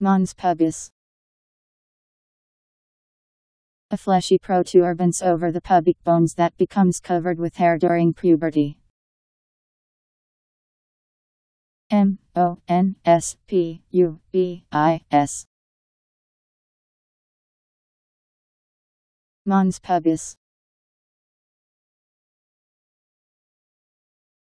Mons pubis. A fleshy protuberance over the pubic bones that becomes covered with hair during puberty. M O N S P U B I S. Mons pubis.